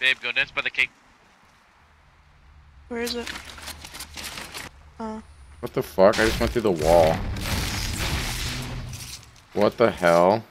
Babe, go dance by the cake. Where is it? Oh. What the fuck? I just went through the wall. What the hell?